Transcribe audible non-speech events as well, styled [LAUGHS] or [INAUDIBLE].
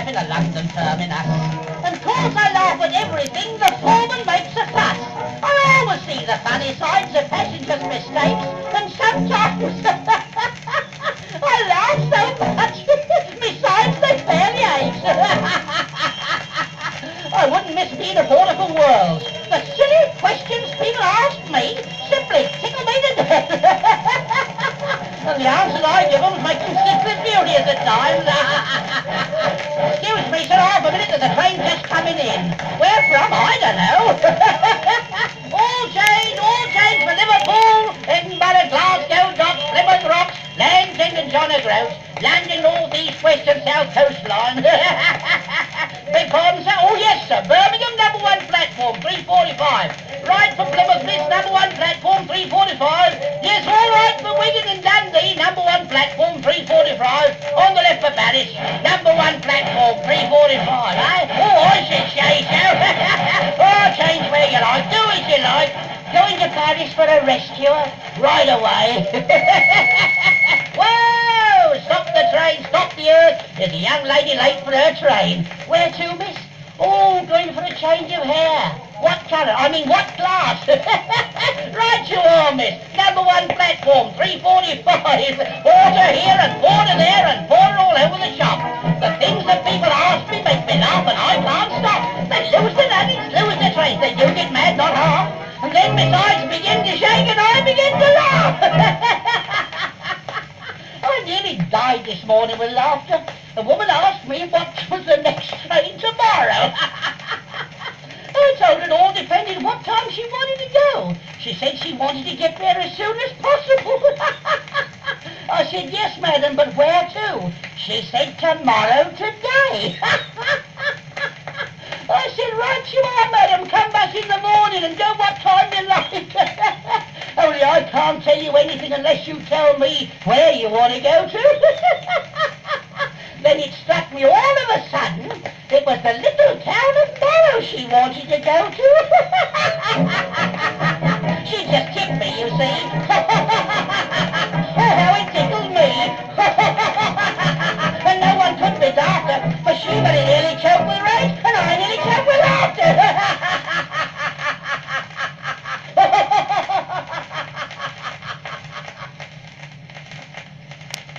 life in a London terminus. And course I laugh at everything the foreman makes a fuss. I always see the funny sides of passengers' mistakes, and sometimes [LAUGHS] I laugh so much, [LAUGHS] besides they fairly aches. [LAUGHS] I wouldn't miss being aboard for worlds. The silly questions people ask me simply tickle me to death. and the answers I give them make them sickly furious at times. Excuse me, sir, half a minute, there's a train just coming in. Where from? I don't know. [LAUGHS] all change, all change for Liverpool, Edinburgh, Glasgow, Docks, Plymouth Rocks, Land's End and John O'Groats, landing north, east, west and south coastline. [LAUGHS] Big pardon, sir? Oh, yes, sir. Birmingham, number one platform, 345. Right for Plymouth, Miss, number one platform, 345. Yes, all right for Wigan and Dundee, number one platform, 345. On the left for Paris, number like. Going to Paris for a rescue? Right away. [LAUGHS] [LAUGHS] Whoa! Stop the train, stop the earth. There's a young lady late for her train. Where to, miss? Oh, going for a change of hair. What colour? I mean, what class? [LAUGHS] right you are, miss. Number one platform, 345. Water here and water there and water all over the shop. The And then besides begin to shake and I begin to laugh. [LAUGHS] I nearly died this morning with laughter. A woman asked me what was the next train tomorrow. [LAUGHS] I told her it all depended what time she wanted to go. She said she wanted to get there as soon as possible. [LAUGHS] I said, yes, madam, but where to? She said, tomorrow today. I said, right you are, madam. Come back in the morning and go what time you like. [LAUGHS] Only I can't tell you anything unless you tell me where you want to go to. [LAUGHS] then it struck me all of a sudden it was the little town of Barrow she wanted to go to. [LAUGHS]